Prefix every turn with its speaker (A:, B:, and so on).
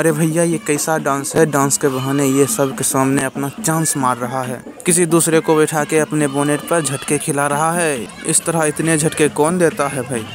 A: अरे भैया, ये कैसा डांस है? डांस के बहाने ये सब के सामने अपना चांस मार रहा है। किसी दूसरे को बैठा के अपने बोनेट पर झटके खिला रहा है। इस तरह इतने झटके कौन देता है भाई।